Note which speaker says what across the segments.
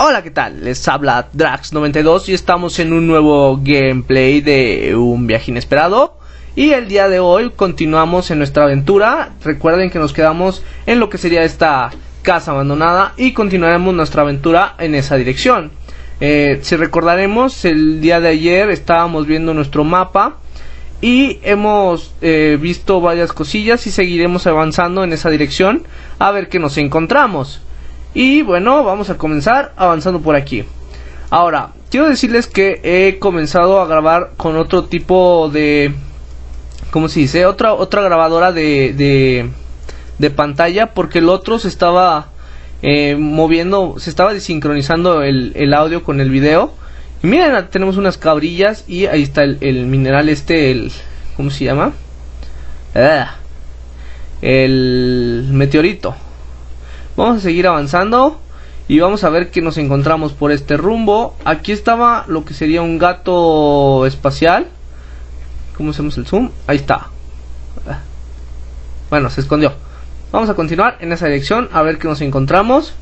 Speaker 1: Hola, ¿qué tal? Les habla Drax92 y estamos en un nuevo gameplay de un viaje inesperado. Y el día de hoy continuamos en nuestra aventura. Recuerden que nos quedamos en lo que sería esta casa abandonada y continuaremos nuestra aventura en esa dirección. Eh, si recordaremos, el día de ayer estábamos viendo nuestro mapa y hemos eh, visto varias cosillas y seguiremos avanzando en esa dirección a ver qué nos encontramos. Y bueno, vamos a comenzar avanzando por aquí. Ahora, quiero decirles que he comenzado a grabar con otro tipo de... ¿Cómo se dice? Otra, otra grabadora de, de, de pantalla porque el otro se estaba eh, moviendo, se estaba desincronizando el, el audio con el video. Y miren, tenemos unas cabrillas y ahí está el, mineral este, el... ¿Cómo se llama? Ah, el meteorito. Vamos a seguir avanzando y vamos a ver qué nos encontramos por este rumbo. Aquí estaba lo que sería un gato espacial. ¿Cómo hacemos el zoom? Ahí está. Bueno, se escondió. Vamos a continuar en esa dirección a ver qué nos encontramos.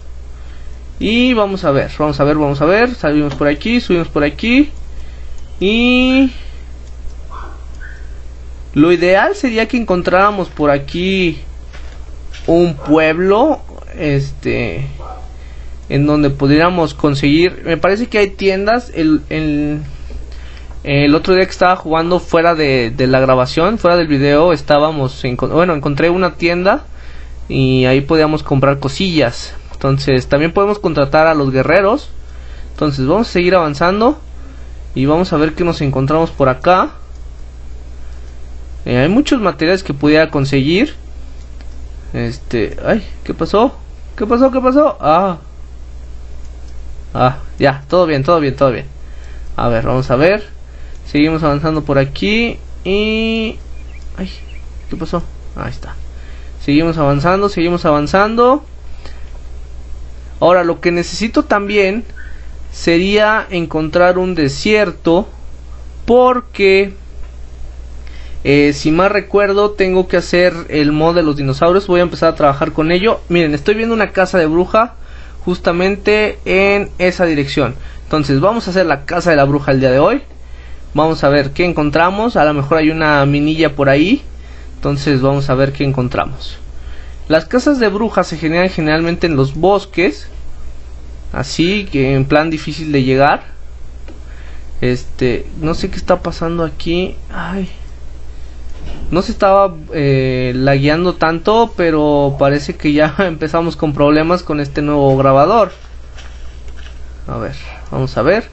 Speaker 1: Y vamos a ver, vamos a ver, vamos a ver. Salimos por aquí, subimos por aquí. Y... Lo ideal sería que encontráramos por aquí un pueblo, este, en donde pudiéramos conseguir. Me parece que hay tiendas. El, el, el otro día que estaba jugando fuera de, de la grabación, fuera del video, estábamos, en, bueno, encontré una tienda y ahí podíamos comprar cosillas. Entonces también podemos contratar a los guerreros. Entonces vamos a seguir avanzando y vamos a ver qué nos encontramos por acá. Eh, hay muchos materiales que pudiera conseguir. Este, ay, ¿qué pasó? ¿Qué pasó? ¿Qué pasó? Ah. Ah, ya, todo bien, todo bien, todo bien. A ver, vamos a ver. Seguimos avanzando por aquí y ay, ¿qué pasó? Ahí está. Seguimos avanzando, seguimos avanzando. Ahora lo que necesito también sería encontrar un desierto porque eh, si más recuerdo tengo que hacer el mod de los dinosaurios voy a empezar a trabajar con ello miren estoy viendo una casa de bruja justamente en esa dirección entonces vamos a hacer la casa de la bruja el día de hoy vamos a ver qué encontramos a lo mejor hay una minilla por ahí entonces vamos a ver qué encontramos las casas de brujas se generan generalmente en los bosques. Así que en plan difícil de llegar. Este, no sé qué está pasando aquí. Ay. No se estaba eh, lagueando tanto, pero parece que ya empezamos con problemas con este nuevo grabador. A ver, vamos a ver.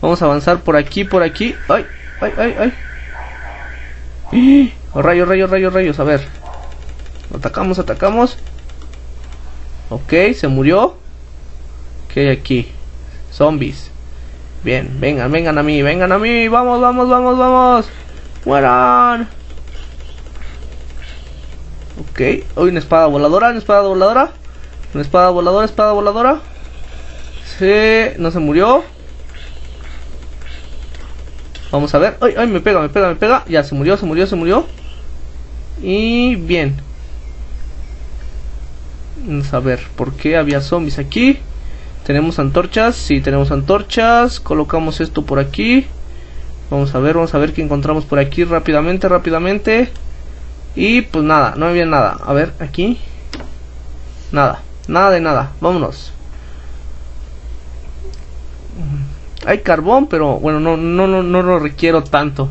Speaker 1: Vamos a avanzar por aquí, por aquí. Ay, ay, ay, ay. Oh, rayos, rayos, rayos, rayos. A ver. Atacamos, atacamos. Ok, se murió. ¿Qué hay aquí? Zombies. Bien, vengan, vengan a mí, vengan a mí. Vamos, vamos, vamos, vamos. Mueran. Ok, hoy una espada voladora, una espada voladora. Una espada voladora, espada voladora. Sí, no se murió. Vamos a ver. Ay, ay, me pega, me pega, me pega. Ya se murió, se murió, se murió. Y bien. Vamos a ver, ¿por qué había zombies aquí? ¿Tenemos antorchas? Sí, tenemos antorchas. Colocamos esto por aquí. Vamos a ver, vamos a ver qué encontramos por aquí rápidamente, rápidamente. Y pues nada, no había nada. A ver, aquí. Nada, nada de nada. Vámonos. Hay carbón, pero bueno, no, no, no, no lo requiero tanto.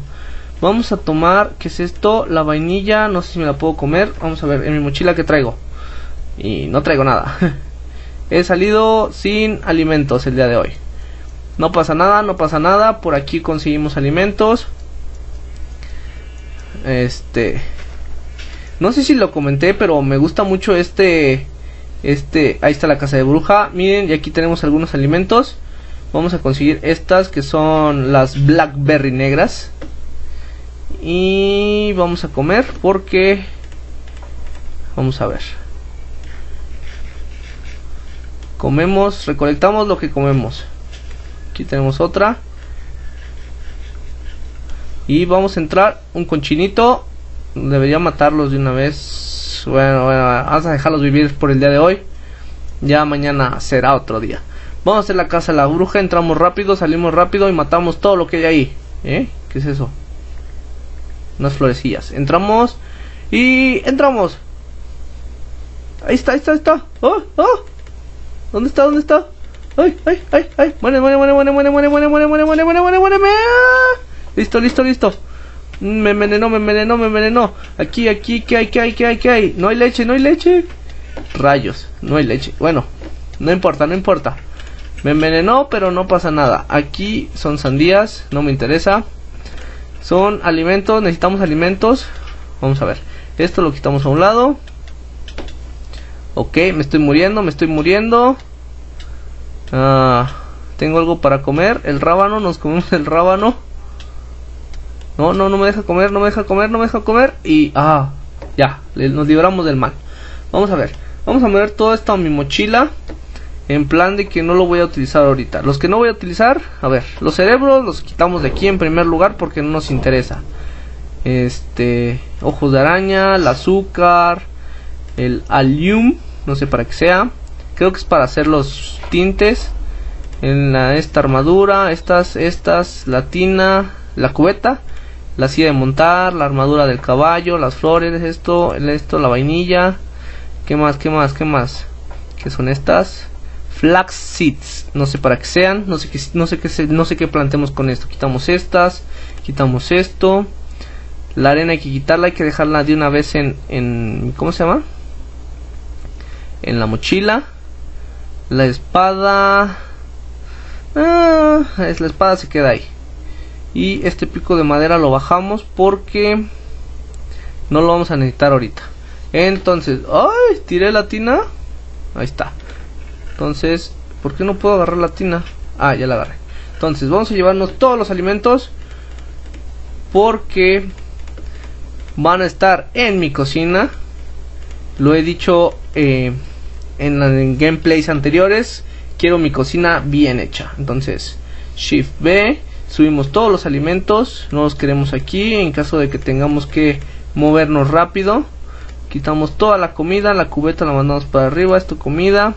Speaker 1: Vamos a tomar, ¿qué es esto? La vainilla, no sé si me la puedo comer. Vamos a ver, en mi mochila que traigo. Y no traigo nada. He salido sin alimentos el día de hoy. No pasa nada, no pasa nada. Por aquí conseguimos alimentos. Este. No sé si lo comenté, pero me gusta mucho este. Este. Ahí está la casa de bruja. Miren, y aquí tenemos algunos alimentos. Vamos a conseguir estas que son las blackberry negras. Y vamos a comer porque. Vamos a ver. comemos, recolectamos lo que comemos. Aquí tenemos otra. Y vamos a entrar un conchinito. Debería matarlos de una vez. Bueno, bueno, vamos a dejarlos vivir por el día de hoy. Ya mañana será otro día. Vamos a hacer la casa de la bruja, entramos rápido, salimos rápido y matamos todo lo que hay ahí. ¿Eh? ¿Qué es eso? Unas florecillas. Entramos y entramos. Ahí está, ahí está, ahí está. ¡Oh! ¡Oh! ¿Dónde está? ¿Dónde está? ¡Ay, ay, ay, ay! ¡Muere, muere, muere, muere, muere, muere, muere, muere, muere, muere, muere, muere, muere! Listo, listo, listo. Me envenenó, me envenenó, me envenenó. Aquí, aquí, ¿qué hay, qué hay, qué hay, qué hay? No hay leche, no hay leche. Rayos, no hay leche. Bueno, no importa, no importa. Me envenenó, pero no pasa nada. Aquí son sandías, no me interesa. Son alimentos, necesitamos alimentos. Vamos a ver. Esto lo quitamos a un lado. Ok, me estoy muriendo, me estoy muriendo. Ah, tengo algo para comer. El rábano, nos comemos el rábano. No, no, no me deja comer, no me deja comer, no me deja comer. Y, ah, ya, nos libramos del mal. Vamos a ver, vamos a mover todo esto a mi mochila. En plan de que no lo voy a utilizar ahorita. Los que no voy a utilizar, a ver, los cerebros los quitamos de aquí en primer lugar porque no nos interesa. Este, ojos de araña, el azúcar, el alium, no sé para qué sea. Creo que es para hacer los tintes. En la, esta armadura, estas, estas, la tina, la cubeta, la silla de montar, la armadura del caballo, las flores, esto, esto, la vainilla. ¿Qué más? ¿Qué más? ¿Qué más? ¿Qué son estas? flax seeds no sé para qué sean no sé qué no sé qué no sé qué plantemos con esto quitamos estas quitamos esto la arena hay que quitarla hay que dejarla de una vez en, en cómo se llama en la mochila la espada ah, es la espada se queda ahí y este pico de madera lo bajamos porque no lo vamos a necesitar ahorita entonces ay tiré la tina ahí está entonces, ¿por qué no puedo agarrar la tina? Ah, ya la agarré. Entonces, vamos a llevarnos todos los alimentos. Porque van a estar en mi cocina. Lo he dicho eh, en, en gameplays anteriores. Quiero mi cocina bien hecha. Entonces, Shift B. Subimos todos los alimentos. No los queremos aquí. En caso de que tengamos que movernos rápido. Quitamos toda la comida. La cubeta la mandamos para arriba. Esto comida.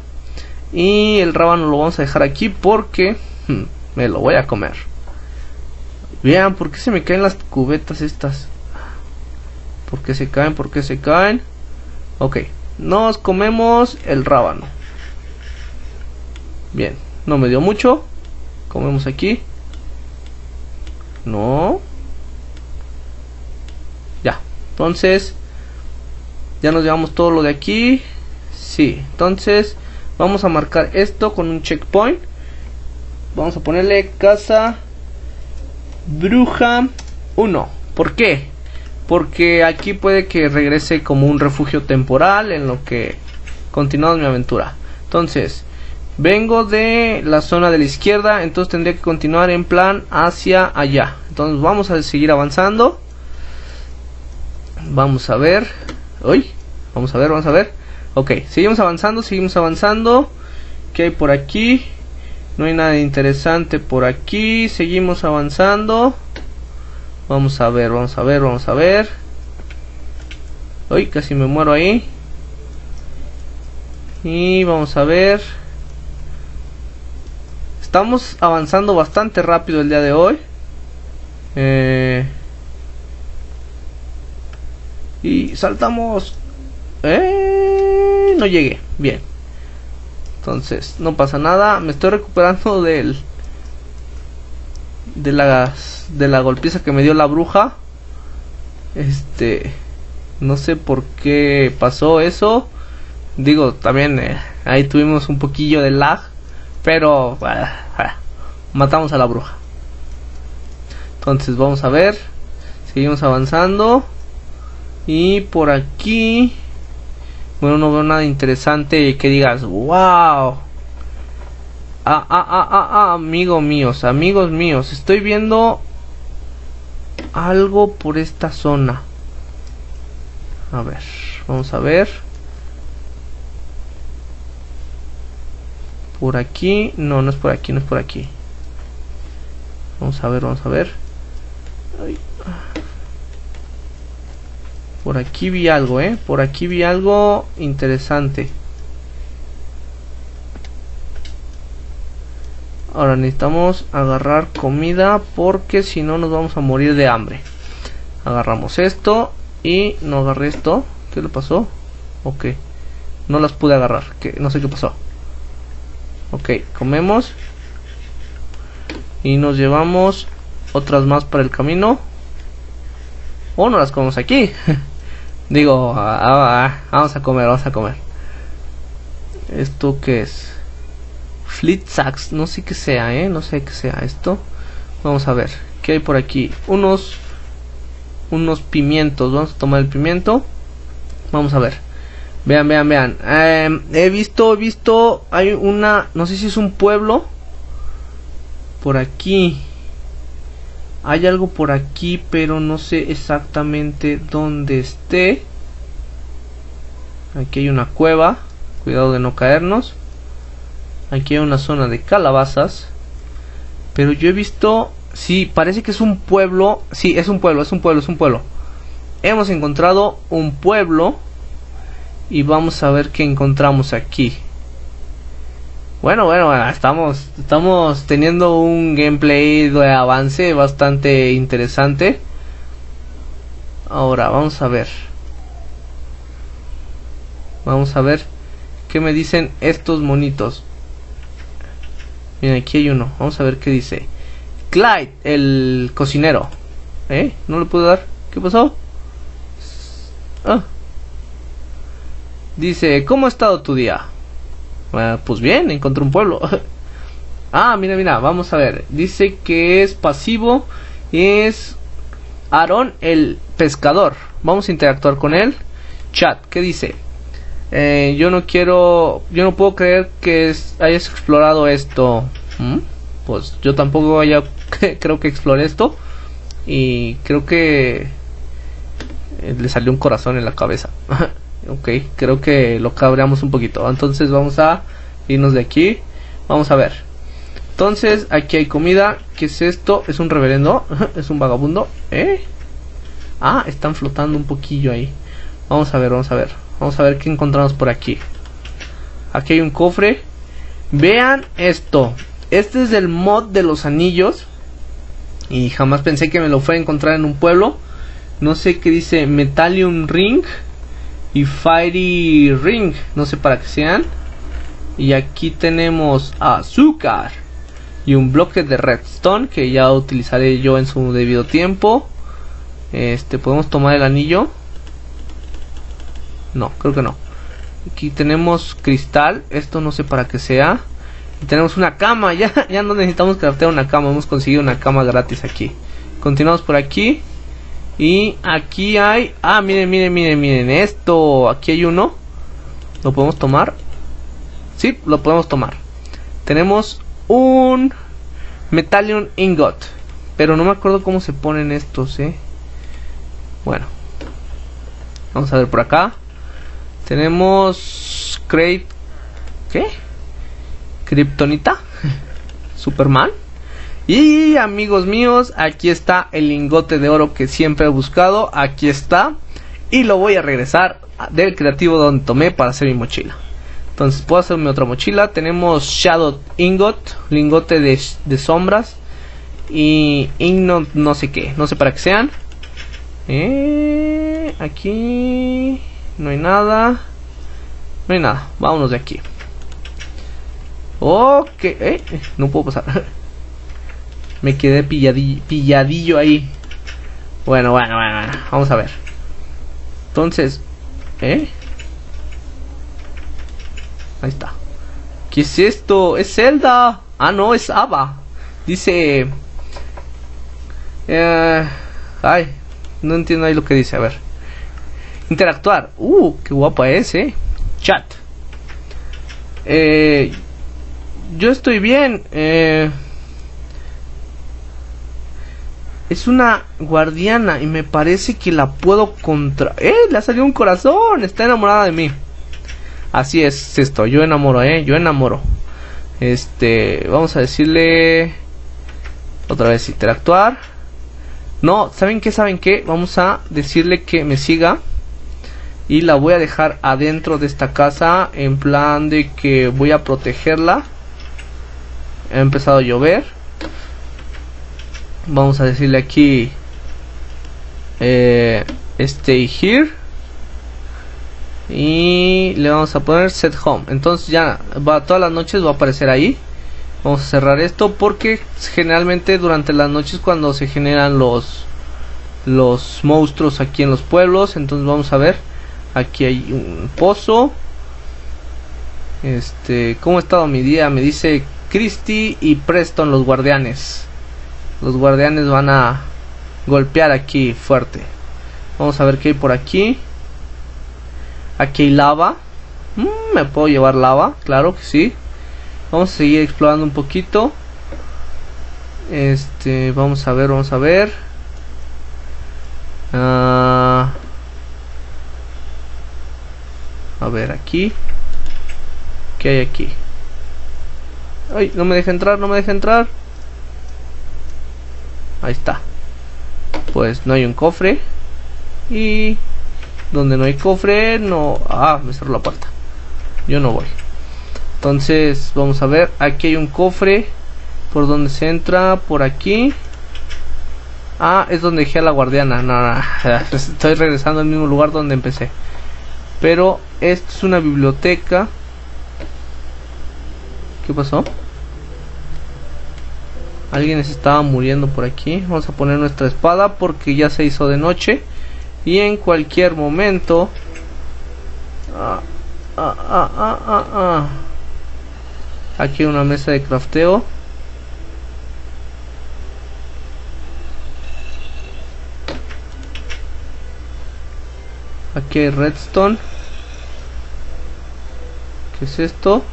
Speaker 1: Y el rábano lo vamos a dejar aquí porque hmm, me lo voy a comer. Vean, ¿por qué se me caen las cubetas estas? ¿Por qué se caen? ¿Por qué se caen? Ok, nos comemos el rábano. Bien, no me dio mucho. Comemos aquí. No. Ya, entonces ya nos llevamos todo lo de aquí. Sí, entonces Vamos a marcar esto con un checkpoint. Vamos a ponerle casa bruja 1. ¿Por qué? Porque aquí puede que regrese como un refugio temporal en lo que continuamos mi aventura. Entonces, vengo de la zona de la izquierda, entonces tendría que continuar en plan hacia allá. Entonces vamos a seguir avanzando. Vamos a ver. Uy, vamos a ver, vamos a ver. Ok, seguimos avanzando, seguimos avanzando. ¿Qué hay por aquí? No hay nada interesante por aquí. Seguimos avanzando. Vamos a ver, vamos a ver, vamos a ver. Uy, casi me muero ahí. Y vamos a ver. Estamos avanzando bastante rápido el día de hoy. Eh, y saltamos. Eh, no llegué. Bien. Entonces, no pasa nada. Me estoy recuperando del... De la, de la golpiza que me dio la bruja. Este... No sé por qué pasó eso. Digo, también eh, ahí tuvimos un poquillo de lag. Pero... matamos a la bruja. Entonces, vamos a ver. Seguimos avanzando. Y por aquí... Bueno, no veo nada interesante que digas, wow. Ah, ah, ah, ah, ah, amigos míos, amigos míos, estoy viendo algo por esta zona. A ver, vamos a ver. Por aquí, no, no es por aquí, no es por aquí. Vamos a ver, vamos a ver. Por aquí vi algo, ¿eh? Por aquí vi algo interesante. Ahora necesitamos agarrar comida porque si no nos vamos a morir de hambre. Agarramos esto y no agarré esto. ¿Qué le pasó? Ok. No las pude agarrar. que No sé qué pasó. Ok, comemos. Y nos llevamos otras más para el camino. O no las comemos aquí. Digo, vamos a comer, vamos a comer. ¿Esto qué es? Fleet Sacks, no sé qué sea, ¿eh? No sé qué sea esto. Vamos a ver, ¿qué hay por aquí? Unos unos pimientos, vamos a tomar el pimiento. Vamos a ver. Vean, vean, vean. Em, he visto, he visto, hay una, no sé si es un pueblo. Por aquí. Hay algo por aquí, pero no sé exactamente dónde esté. Aquí hay una cueva. Cuidado de no caernos. Aquí hay una zona de calabazas. Pero yo he visto... Sí, parece que es un pueblo. Sí, es un pueblo, es un pueblo, es un pueblo. Hemos encontrado un pueblo. Y vamos a ver qué encontramos aquí. Bueno, bueno, estamos, estamos teniendo un gameplay de avance bastante interesante. Ahora, vamos a ver. Vamos a ver qué me dicen estos monitos. Miren, aquí hay uno. Vamos a ver qué dice. Clyde, el cocinero. ¿Eh? ¿No le puedo dar? ¿Qué pasó? Ah. Dice, ¿cómo ha estado tu día? Ah, pues bien, encontré un pueblo. ah, mira, mira, vamos a ver. Dice que es pasivo. Es Aaron el pescador. Vamos a interactuar con él. Chat, ¿qué dice? Eh, yo no quiero, yo no puedo creer que hayas explorado esto. ¿Mm? Pues yo tampoco haya, creo que exploré esto. Y creo que eh, le salió un corazón en la cabeza. ok, creo que lo cabreamos un poquito. Entonces vamos a irnos de aquí. Vamos a ver. Entonces, aquí hay comida. ¿Qué es esto? ¿Es un reverendo? ¿Es un vagabundo? ¿Eh? Ah, están flotando un poquillo ahí. Vamos a ver, vamos a ver. Vamos a ver qué encontramos por aquí. Aquí hay un cofre. Vean esto. Este es el mod de los anillos. Y jamás pensé que me lo fuera a encontrar en un pueblo. No sé qué dice Metallium Ring y Fiery Ring, no sé para qué sean. Y aquí tenemos azúcar y un bloque de redstone que ya utilizaré yo en su debido tiempo. Este, podemos tomar el anillo. No, creo que no. Aquí tenemos cristal, esto no sé para qué sea. Y tenemos una cama, ya, ya no necesitamos craftear una cama, hemos conseguido una cama gratis aquí. Continuamos por aquí. Y aquí hay... Ah, miren, miren, miren, miren esto. Aquí hay uno. ¿Lo podemos tomar? Sí, lo podemos tomar. Tenemos un Metallion Ingot. Pero no me acuerdo cómo se ponen estos, ¿eh? Bueno. Vamos a ver por acá. Tenemos... Crate... ¿Qué? Kryptonita. Superman. Y amigos míos, aquí está el lingote de oro que siempre he buscado. Aquí está. Y lo voy a regresar del creativo donde tomé para hacer mi mochila. Entonces puedo hacerme otra mochila. Tenemos Shadow Ingot, lingote de, sombras. Y Ignot no sé qué, no sé para qué sean. Eh, aquí no hay nada. No hay nada. Vámonos de aquí. Ok, eh, no puedo pasar. Me quedé pilladillo, ahí. Bueno, bueno, bueno, Vamos a ver. Entonces, ¿eh? Ahí está. ¿Qué es esto? Es Zelda. Ah, no, es Ava. Dice... Eh, ay, no entiendo ahí lo que dice. A ver. Interactuar. Uh, qué guapa es, eh. Chat. Eh, yo estoy bien. Eh... Es una guardiana y me parece que la puedo contra... ¡Eh! Le ha salido un corazón. Está enamorada de mí. Así es esto. Yo enamoro, ¿eh? Yo enamoro. Este... Vamos a decirle... Otra vez interactuar. No, ¿saben qué? ¿Saben qué? Vamos a decirle que me siga. Y la voy a dejar adentro de esta casa. En plan de que voy a protegerla. ha empezado a llover. Vamos a decirle aquí eh, stay here. Y le vamos a poner set home. Entonces ya va todas las noches va a aparecer ahí. Vamos a cerrar esto porque generalmente durante las noches cuando se generan los los monstruos aquí en los pueblos. Entonces vamos a ver aquí hay un pozo. Este cómo ha estado mi día me dice Christy y Preston los guardianes los guardianes van a golpear aquí fuerte. Vamos a ver qué hay por aquí. Aquí hay lava. Mm, me puedo llevar lava, claro que sí. Vamos a seguir explorando un poquito. Este, vamos a ver, vamos a ver. Ah, a ver aquí. ¿Qué hay aquí? Ay, no me deja entrar, no me deja entrar. Ahí está. Pues no hay un cofre. Y donde no hay cofre no. Ah me cerró la puerta. Yo no voy. Entonces vamos a ver. Aquí hay un cofre. Por donde se entra por aquí. Ah es donde dejé a la guardiana. No, no, estoy regresando al mismo lugar donde empecé. Pero esto es una biblioteca. ¿qué pasó? Alguien se estaba muriendo por aquí. Vamos a poner nuestra espada porque ya se hizo de noche. Y en cualquier momento... Ah, ah, ah, ah, ah, ah. Aquí una mesa de crafteo. Aquí hay redstone. ¿Qué es esto?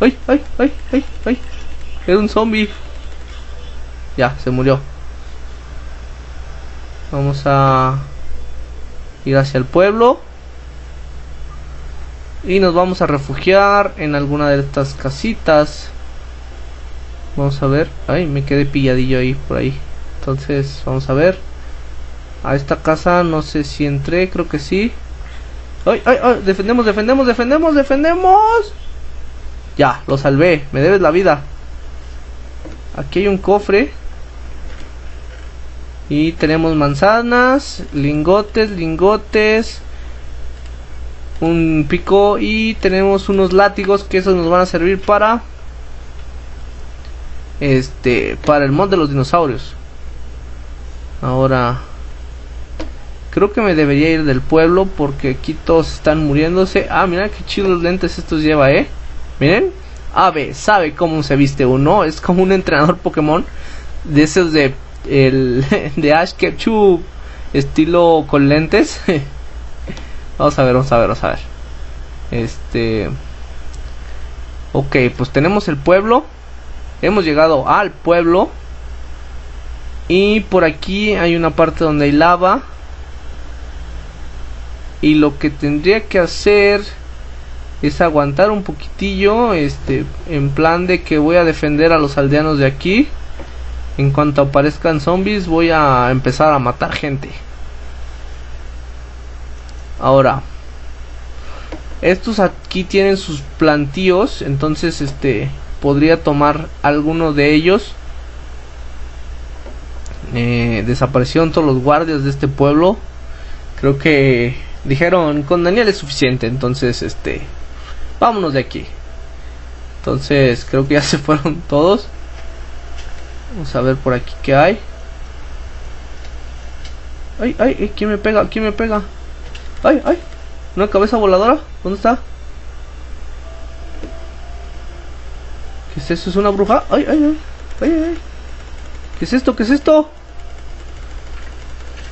Speaker 1: ¡Ay, ay, ay, ay, ay! Era un zombie. Ya, se murió. Vamos a ir hacia el pueblo. Y nos vamos a refugiar en alguna de estas casitas. Vamos a ver. Ay, me quedé pilladillo ahí por ahí. Entonces, vamos a ver. A esta casa no sé si entré, creo que sí. Ay, ay, ay, defendemos, defendemos, defendemos, defendemos. Ya, lo salvé. Me debes la vida. Aquí hay un cofre. Y tenemos manzanas, lingotes, lingotes. Un pico y tenemos unos látigos que esos nos van a servir para este para el mod de los dinosaurios. Ahora creo que me debería ir del pueblo porque aquí todos están muriéndose. Ah, mira qué chidos lentes estos lleva, eh. Miren, Ave sabe cómo se viste uno. Es como un entrenador Pokémon de esos de el de Ash Ketchum estilo con lentes. vamos a ver, vamos a ver, vamos a ver. Este Ok, pues tenemos el pueblo. Hemos llegado al pueblo. Y por aquí hay una parte donde hay lava. Y lo que tendría que hacer es aguantar un poquitillo, este, en plan de que voy a defender a los aldeanos de aquí. En cuanto aparezcan zombies, voy a empezar a matar gente. Ahora, estos aquí tienen sus plantíos, entonces este podría tomar alguno de ellos. Eh, desaparecieron todos los guardias de este pueblo. Creo que dijeron con Daniel es suficiente, entonces este vámonos de aquí. Entonces, creo que ya se fueron todos. Vamos a ver por aquí qué hay. Ay, ay, ¿quién me pega? ¿Quién me pega? Ay, ay, una cabeza voladora. ¿Dónde está? ¿Qué es eso? ¿Es una bruja? Ay, ay, ay, ay, ay. ¿Qué es esto? ¿Qué es esto?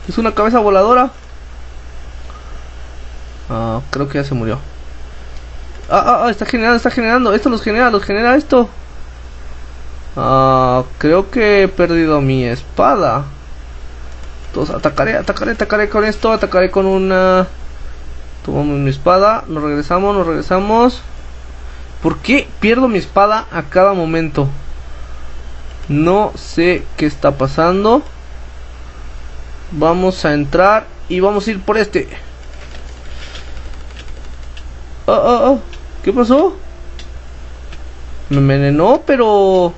Speaker 1: Es una cabeza voladora. Ah, creo que ya se murió. Ah, ah, ah, está generando, está generando. Esto los genera, los genera esto. Ah, creo que he perdido mi espada. Entonces atacaré, atacaré, atacaré con esto. Atacaré con una... Tomamos mi espada. Nos regresamos, nos regresamos. ¿Por qué pierdo mi espada a cada momento? No sé qué está pasando. Vamos a entrar y vamos a ir por este. Oh, oh, oh. ¿Qué pasó? Me envenenó, pero...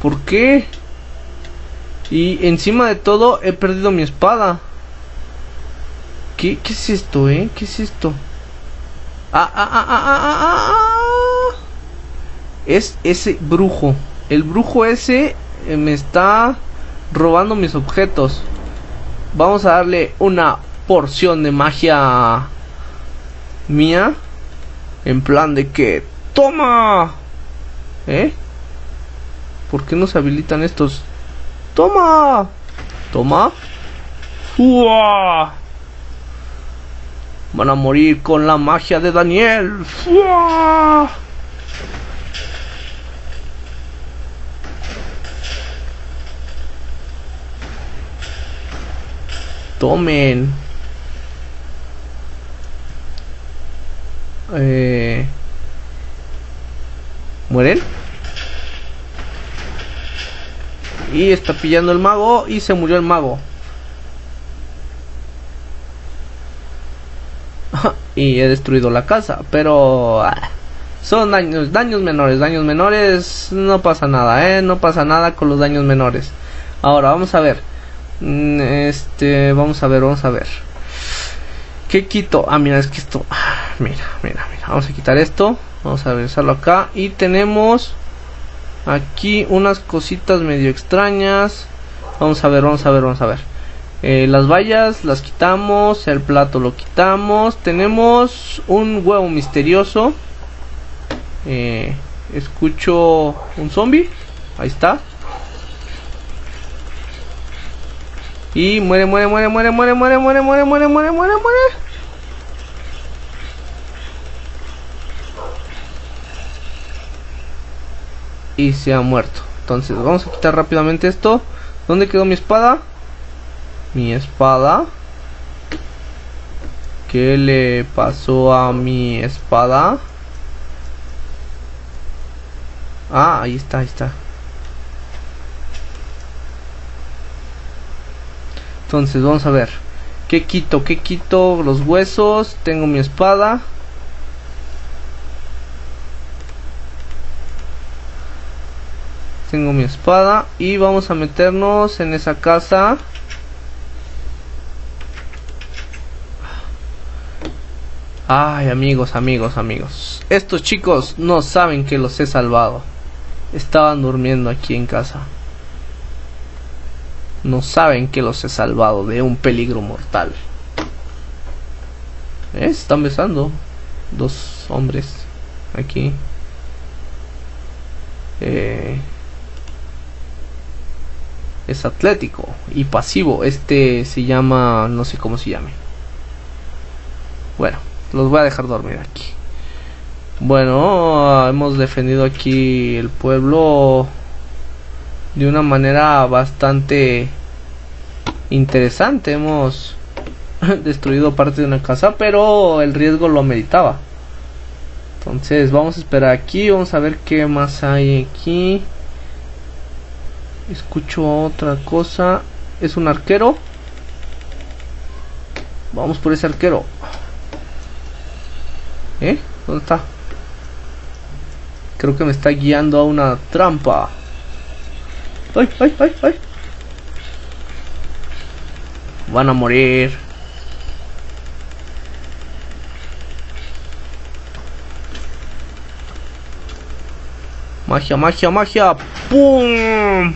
Speaker 1: ¿Por qué? Y encima de todo he perdido mi espada. ¿Qué, es esto, eh? ¿Qué es esto? Ah, ah, ah, ah, ah, ah, ah. ah. Es ese brujo. El brujo ese eh, me está robando mis objetos. Vamos a darle una porción de magia mía. En plan de que... ¡Toma! ¿Eh? ¿Por qué no se habilitan estos? ¡Toma! ¿Toma? ¡Fua! Van a morir con la magia de Daniel. ¡Fua! Tomen. Eh... ¿Mueren? Y está pillando el mago y se murió el mago. y he destruido la casa, pero ah, son daños, daños menores, daños menores, no pasa nada, eh, no pasa nada con los daños menores. Ahora vamos a ver. Mm, este, vamos a ver, vamos a ver. ¿Qué quito? Ah, mira, es que esto. Mira, mira, mira. Vamos a quitar esto. Vamos a regresarlo acá. Y tenemos aquí unas cositas medio extrañas. Vamos a ver, vamos a ver, vamos a ver. Eh, las vallas las quitamos. El plato lo quitamos. Tenemos un huevo misterioso. Eh, escucho un zombie. Ahí está. Y muere, muere, muere, muere, muere, muere, muere, muere, muere, muere, muere, muere. Y se ha muerto. Entonces vamos a quitar rápidamente esto. ¿Dónde quedó mi espada? Mi espada. ¿Qué le pasó a mi espada? Ah, ahí está, ahí está. Entonces, vamos a ver. ¿Qué quito? ¿Qué quito? Los huesos. Tengo mi espada. Tengo mi espada. Y vamos a meternos en esa casa. Ay, amigos, amigos, amigos. Estos chicos no saben que los he salvado. Estaban durmiendo aquí en casa no saben que los he salvado de un peligro mortal. ¿Eh? Están besando dos hombres aquí. Eh, es atlético y pasivo. Este se llama, no sé cómo se llame. Bueno, los voy a dejar dormir aquí. Bueno, hemos defendido aquí el pueblo de una manera bastante interesante. Hemos destruido parte de una casa, pero el riesgo lo ameritaba. Entonces vamos a esperar aquí, vamos a ver qué más hay aquí. Escucho otra cosa. Es un arquero. Vamos por ese arquero. ¿Eh? ¿Dónde está? Creo que me está guiando a una trampa. ¡Ay, ay, ay, ay! Van a morir. Magia, magia, magia. ¡Pum!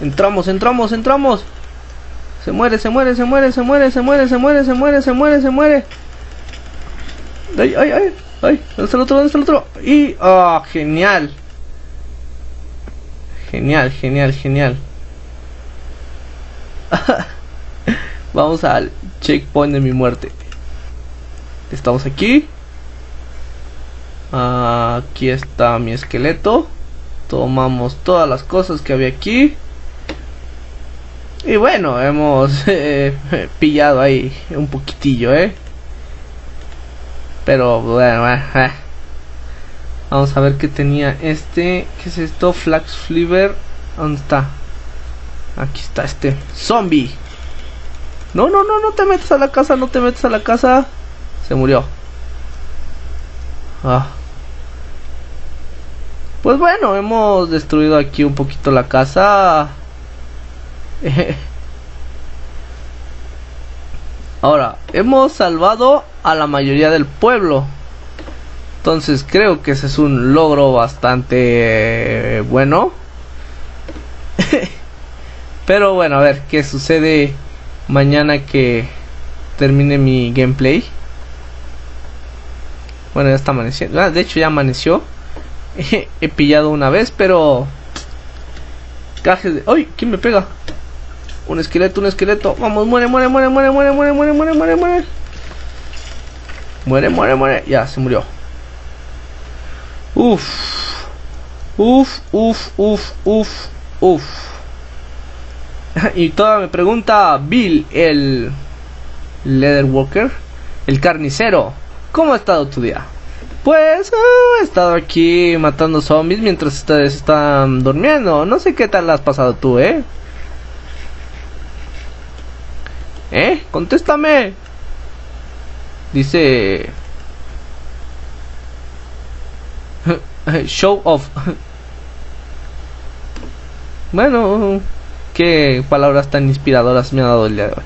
Speaker 1: Entramos, entramos, entramos. Se muere, se muere, se muere, se muere, se muere, se muere, se muere, se muere, se muere. Ay, ay, ay, ay. ¿Dónde está el otro? ¿Dónde está el otro? Y, ah, genial. Genial, genial, genial. Vamos al checkpoint de mi muerte. Estamos aquí. Aquí está mi esqueleto. Tomamos todas las cosas que había aquí. Y bueno, hemos eh, pillado ahí un poquitillo, ¿eh? Pero bueno, eh, eh. Vamos a ver qué tenía este. ¿Qué es esto? Flax Fliver. ¿Dónde está? Aquí está este. Zombie. No, no, no, no te metes a la casa, no te metes a la casa. Se murió. Ah, Pues bueno, hemos destruido aquí un poquito la casa. Ahora, hemos salvado a la mayoría del pueblo. Entonces creo que ese es un logro bastante eh, bueno. Pero bueno, a ver qué sucede mañana que termine mi gameplay. Bueno, ya está amaneciendo. Ah, de hecho ya amaneció. He pillado una vez, pero... Cajes de... ¡Ay! ¿Quién me pega? Un esqueleto, un esqueleto. Vamos, muere, muere, muere, muere, muere, muere, muere, muere, muere, muere. Muere, muere, muere. Ya, se murió. Uf. Uf, uf, uf, uf, uf. y toda me pregunta Bill, el Leatherwalker, el carnicero. ¿Cómo ha estado tu día? Pues he estado aquí matando zombies mientras ustedes están durmiendo. No sé qué tal has pasado tú, ¿eh? ¿Eh? Contéstame. Dice... Show off. bueno, qué palabras tan inspiradoras me ha dado el día de hoy.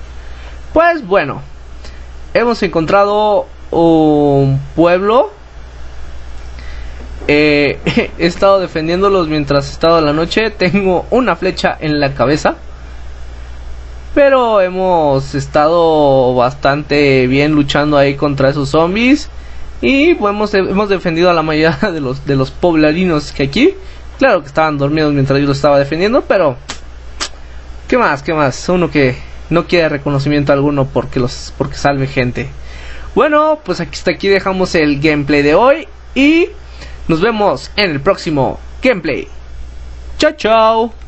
Speaker 1: Pues bueno, hemos encontrado un pueblo. Eh, he estado defendiéndolos mientras he estado la noche. Tengo una flecha en la cabeza. Pero hemos estado bastante bien luchando ahí contra esos zombies. Y hemos, hemos defendido a la mayoría de los, de los poblarinos que aquí. Claro que estaban dormidos mientras yo los estaba defendiendo, pero... ¿Qué más? ¿Qué más? Uno que no quiere reconocimiento alguno porque, los, porque salve gente. Bueno, pues aquí, hasta aquí dejamos el gameplay de hoy. Y nos vemos en el próximo gameplay. Chao, chao.